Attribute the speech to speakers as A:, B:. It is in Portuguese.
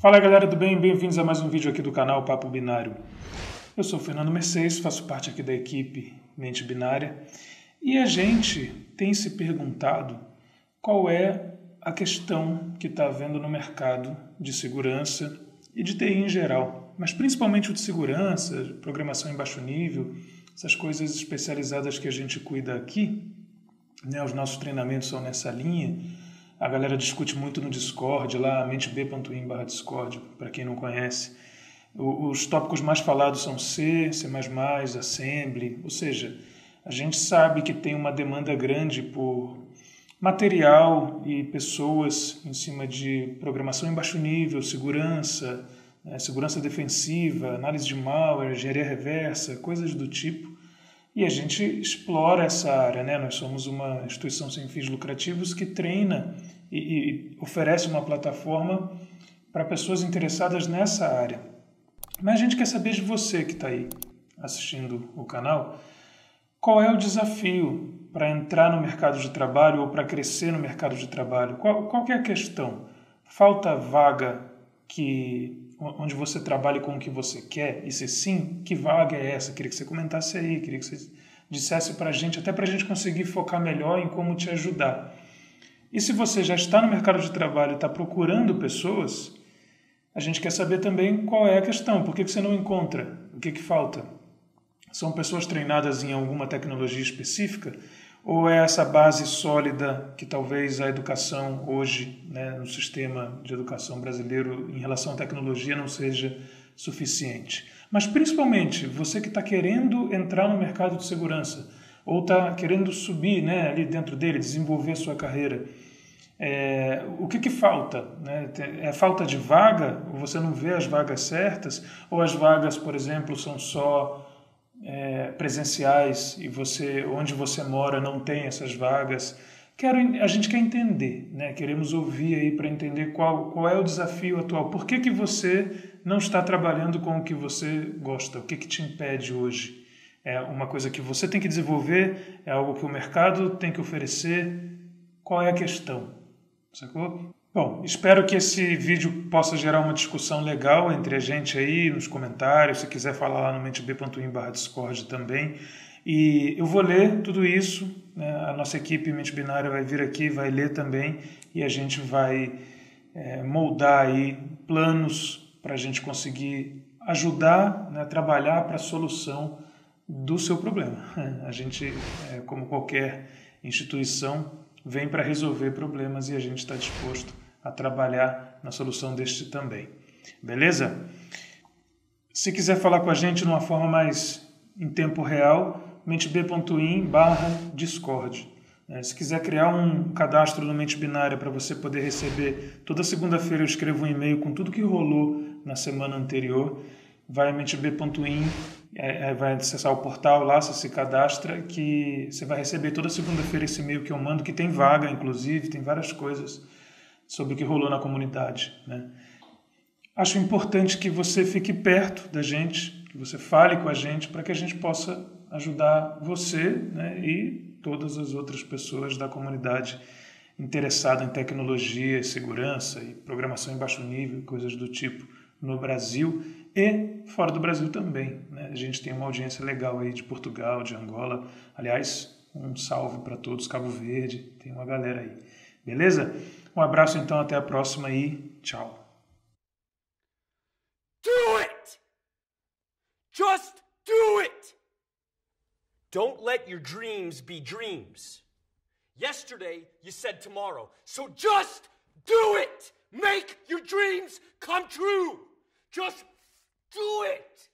A: Fala galera do bem, bem-vindos a mais um vídeo aqui do canal Papo Binário. Eu sou Fernando Mercedes, faço parte aqui da equipe Mente Binária. E a gente tem se perguntado qual é a questão que está havendo no mercado de segurança e de TI em geral, mas principalmente o de segurança, programação em baixo nível, essas coisas especializadas que a gente cuida aqui, né, os nossos treinamentos são nessa linha a galera discute muito no Discord, lá, menteb.in barra Discord, para quem não conhece. Os tópicos mais falados são C, C++, Assembly, ou seja, a gente sabe que tem uma demanda grande por material e pessoas em cima de programação em baixo nível, segurança, né, segurança defensiva, análise de malware, engenharia reversa, coisas do tipo. E a gente explora essa área, né? Nós somos uma instituição sem fins lucrativos que treina e, e oferece uma plataforma para pessoas interessadas nessa área. Mas a gente quer saber de você que está aí assistindo o canal, qual é o desafio para entrar no mercado de trabalho ou para crescer no mercado de trabalho? Qual, qual é a questão? Falta vaga que onde você trabalhe com o que você quer? E se sim, que vaga é essa? Queria que você comentasse aí, queria que você dissesse para a gente, até para a gente conseguir focar melhor em como te ajudar. E se você já está no mercado de trabalho e está procurando pessoas, a gente quer saber também qual é a questão, por que, que você não encontra, o que, que falta. São pessoas treinadas em alguma tecnologia específica? Ou é essa base sólida que talvez a educação hoje, né, no sistema de educação brasileiro, em relação à tecnologia, não seja suficiente? Mas principalmente, você que está querendo entrar no mercado de segurança, ou está querendo subir né, ali dentro dele, desenvolver sua carreira, é, o que, que falta? Né? É falta de vaga? Você não vê as vagas certas? Ou as vagas, por exemplo, são só é, presenciais e você, onde você mora não tem essas vagas? Quero, a gente quer entender, né? queremos ouvir aí para entender qual, qual é o desafio atual. Por que, que você não está trabalhando com o que você gosta? O que, que te impede hoje? É uma coisa que você tem que desenvolver? É algo que o mercado tem que oferecer? Qual é a questão? Sacou? Bom, espero que esse vídeo possa gerar uma discussão legal entre a gente aí nos comentários. Se quiser falar lá no menteb.in Discord também. E eu vou ler tudo isso. Né? A nossa equipe Mente Binária vai vir aqui, vai ler também e a gente vai é, moldar aí planos para a gente conseguir ajudar, né, trabalhar para a solução do seu problema. A gente, é, como qualquer instituição, vem para resolver problemas e a gente está disposto a trabalhar na solução deste também. Beleza? Se quiser falar com a gente de uma forma mais em tempo real, menteb.in barra Discord. É, se quiser criar um cadastro no Mente Binária para você poder receber, toda segunda-feira eu escrevo um e-mail com tudo que rolou na semana anterior. Vai a mentb.in é, é, vai acessar o portal lá, você se cadastra, que você vai receber toda segunda-feira esse e-mail que eu mando, que tem vaga, inclusive, tem várias coisas sobre o que rolou na comunidade. Né? Acho importante que você fique perto da gente, que você fale com a gente, para que a gente possa ajudar você né, e todas as outras pessoas da comunidade interessada em tecnologia, segurança e programação em baixo nível, coisas do tipo no Brasil e fora do Brasil também. Né? A gente tem uma audiência legal aí de Portugal, de Angola. Aliás, um salve para todos, Cabo Verde, tem uma galera aí. Beleza? Um abraço então, até a próxima e tchau.
B: Do it! Just do it! Don't let your dreams be dreams. Yesterday you said tomorrow, so just do it! Make your dreams come true! Just do it!